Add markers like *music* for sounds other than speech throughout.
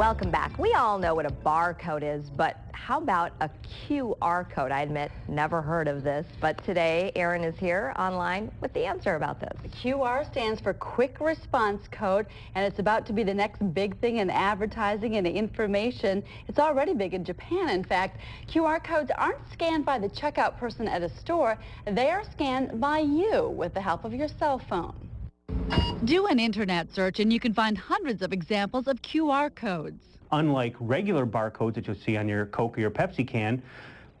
Welcome back. We all know what a barcode is, but how about a QR code? I admit, never heard of this, but today Erin is here online with the answer about this. QR stands for Quick Response Code, and it's about to be the next big thing in advertising and information. It's already big in Japan, in fact. QR codes aren't scanned by the checkout person at a store. They are scanned by you with the help of your cell phone. Do an internet search and you can find hundreds of examples of QR codes. Unlike regular barcodes that you'll see on your Coke or your Pepsi can,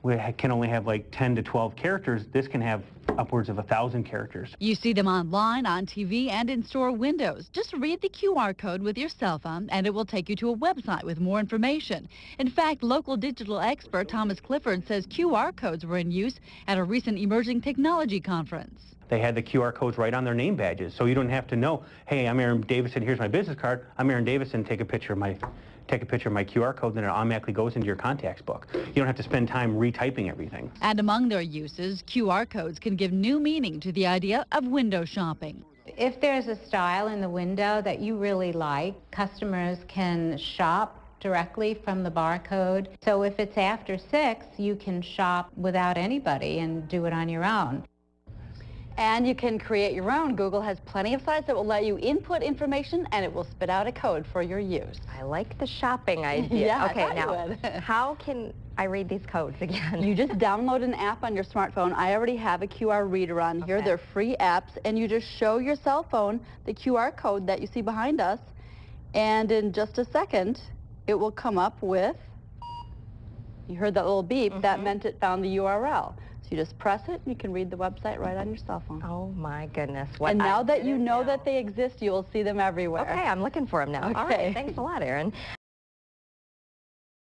we can only have like 10 to 12 characters. This can have upwards of a thousand characters. You see them online, on TV, and in store windows. Just read the QR code with your cell phone and it will take you to a website with more information. In fact, local digital expert Thomas Clifford says QR codes were in use at a recent emerging technology conference they had the QR codes right on their name badges. So you don't have to know, hey, I'm Erin Davisson, here's my business card. I'm Erin Davisson, take a picture of my take a picture of my QR code, then it automatically goes into your contacts book. You don't have to spend time retyping everything. And among their uses, QR codes can give new meaning to the idea of window shopping. If there's a style in the window that you really like, customers can shop directly from the barcode. So if it's after 6, you can shop without anybody and do it on your own. And you can create your own. Google has plenty of sites that will let you input information and it will spit out a code for your use. I like the shopping *laughs* idea. yeah, okay, now *laughs* how can I read these codes again? You just *laughs* download an app on your smartphone. I already have a QR reader on here. Okay. They're free apps and you just show your cell phone the QR code that you see behind us and in just a second it will come up with you heard that little beep, mm -hmm. that mm-hmm. meant it found the URL. You just press it, and you can read the website right on your cell phone. Oh my goodness. What and now I that you know now. that they exist, you will see them everywhere. Okay, I'm looking for them now. Okay. All right, thanks a lot, Erin.